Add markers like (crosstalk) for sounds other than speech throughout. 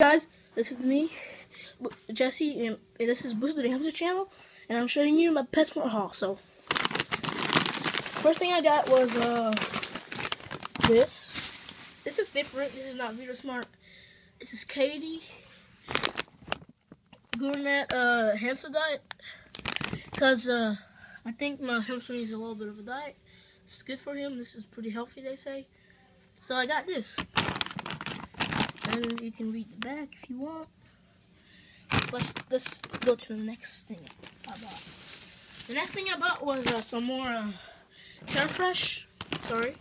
guys, this is me, Jesse, and this is Booster the Hamster channel, and I'm showing you my PetSmart haul. So, first thing I got was uh this. This is different. This is not Vita Smart. This is Kaytee Gourmet uh, Hamster Diet, because uh, I think my hamster needs a little bit of a diet. It's good for him. This is pretty healthy, they say. So I got this. And you can read the back if you want. Let's, let's go to the next thing I bought. The next thing I bought was uh, some more uh, Carefresh. Sorry.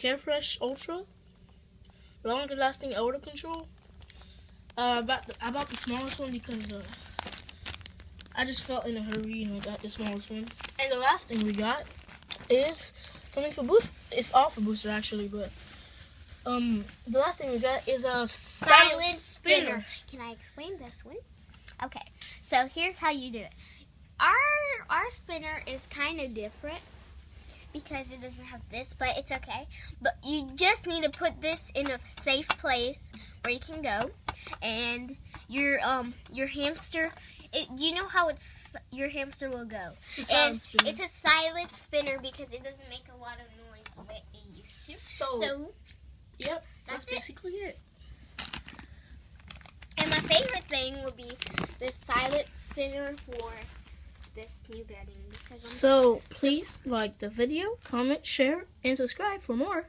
Carefresh Ultra. Longer lasting odor control. Uh, the, I bought the smallest one because uh, I just felt in a hurry and I got the smallest one. And the last thing we got is something for Boost. It's all for Booster actually, but um, the last thing we got is a silent, silent spinner. spinner. Can I explain this one? Okay, so here's how you do it. Our our spinner is kind of different because it doesn't have this, but it's okay. But you just need to put this in a safe place where you can go, and your um your hamster. It, you know how it's your hamster will go. It's a silent spinner. It's a silent spinner because it doesn't make a lot of noise the way it used to. so, So yep, that's, that's it. Basically it. And my favorite thing would be this silent spinner for this new bedding because I'm So please like the video, comment, share, and subscribe for more.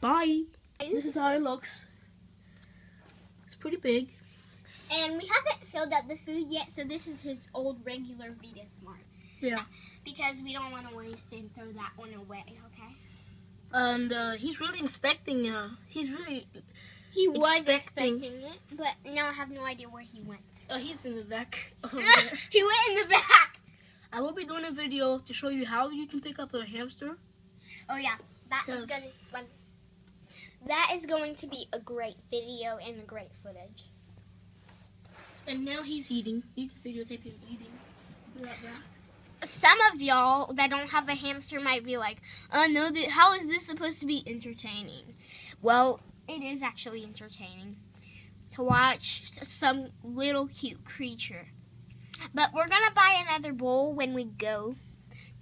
Bye. This is how it looks. It's pretty big. and we haven't filled up the food yet, so this is his old regular Vita Smart Yeah. because we don't want to waste and throw that one away. Okay. And uh, he's really inspecting. Uh, he's really. He was Expecting. expecting it, but now I have no idea where he went. Oh, he's in the back. (laughs) (laughs) he went in the back. I will be doing a video to show you how you can pick up a hamster. Oh yeah, that is gonna. That is going to be a great video and a great footage. And now he's eating. You can videotape him eating. Some of y'all that don't have a hamster might be like, "Oh no, th- how is this supposed to be entertaining?" Well, it is actually entertaining to watch some little cute creature. But we're gonna buy another bowl when we go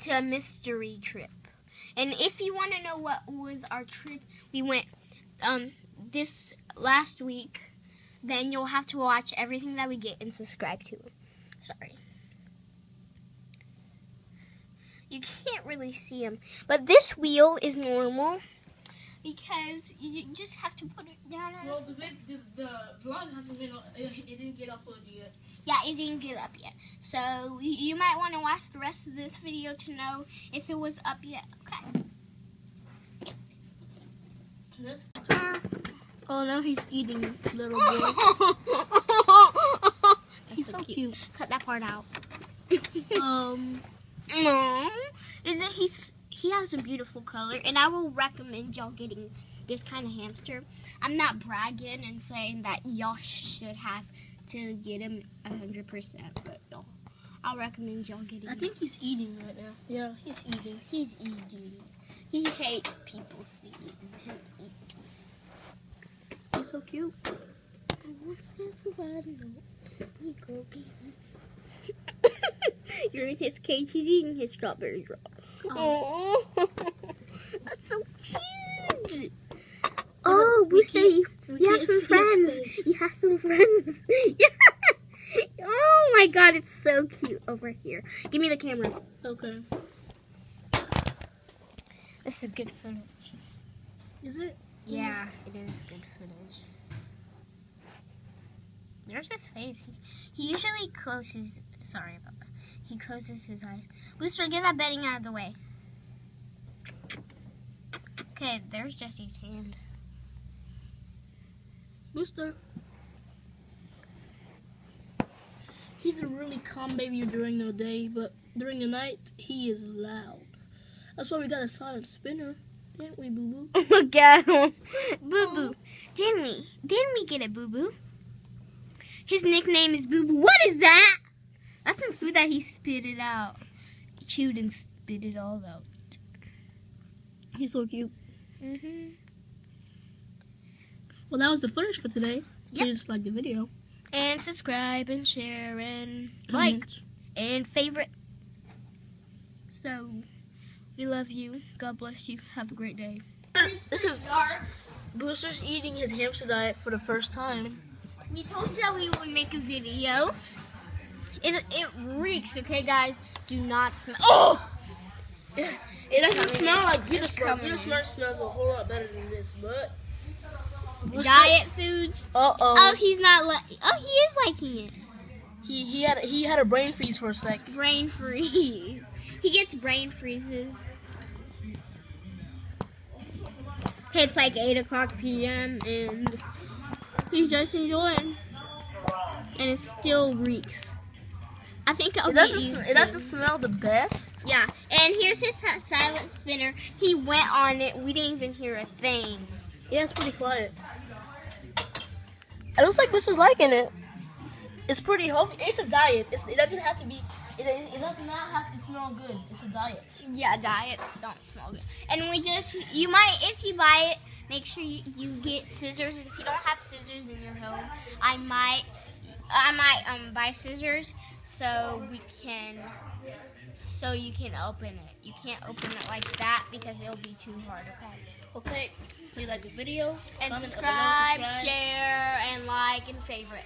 to a mystery trip. And if you want to know what was our trip, we went um this last week. Then you'll have to watch everything that we get and subscribe to. Sorry. You can't really see them. But this wheel is normal because you just have to put it down. Well, the, vid- the, the vlog hasn't been. It, it didn't get uploaded yet. Yeah, it didn't get up yet. So you might want to watch the rest of this video to know if it was up yet. Okay. That's. Oh, now he's eating, little (laughs) boy. he's so cute. Cut that part out. (laughs) Um. Aw, Isn't he? He has a beautiful color, and I will recommend y'all getting this kind of hamster. I'm not bragging and saying that y'all should have to get him hundred percent, but y'all, I'll recommend y'all getting. I think he's eating right now. Yeah, he's eating. he's eating. He hates people seeing him eat. He's so cute. What's there for We go. (laughs) You're in his cage. He's eating his strawberry drop. Oh, that's so cute. Oh, we Booster, can't- you, We you have some friends. You have some friends. (laughs) Yeah. Oh my god, it's so cute over here. Give me the camera. Okay. This is good footage. Is it? Yeah, it is good footage. There's his face. He, he usually closes. Sorry about that. He closes his eyes. Booster, get that bedding out of the way. Okay, there's Jesse's hand. Booster. He's a really calm baby during the day, but during the night, he is loud. That's why we got a silent spinner. Didn't we, boo boo? Look (laughs) oh at him. (laughs) Boo Boo. Didn't we? Didn't we get a Boo Boo? His nickname is Boo Boo. What is that? That's some food that he spit it out. He chewed and spit it all out. He's so cute. Mm-hmm. Well, that was the footage for today. Yep. Please like the video. And subscribe and share and like and favorite. So, we love you. God bless you. Have a great day. This is our Booster's eating his hamster diet for the first time. We told you that we would make a video. It, it reeks, okay, guys? Do not smell. Oh! It doesn't smell like Vita Smart. Vita Smart smells a whole lot better than this, but Diet foods. Uh Oh, oh. he's not. Li- oh, he is liking it. He he had he had a brain freeze for a sec. Brain freeze. He gets brain freezes. It's like 8 o'clock p.m. and he's just enjoying. And it still reeks. I think I'll It doesn't it doesn't smell the best. Yeah, and here's his silent spinner. He went on it. We didn't even hear a thing. Yeah, it's pretty quiet. It looks like Booster's liking it. It's pretty healthy. It's a diet. It's, it doesn't have to be. It, it does not have to smell good. It's a diet. Yeah, diets don't smell good. And we just, you might, if you buy it, make sure you, you get scissors. If you don't have scissors in your home, I might, I might um buy scissors so we can, so you can open it. You can't open it like that because it'll be too hard. Okay. Okay. Please like the video. And subscribe, subscribe. share, and like and favorite.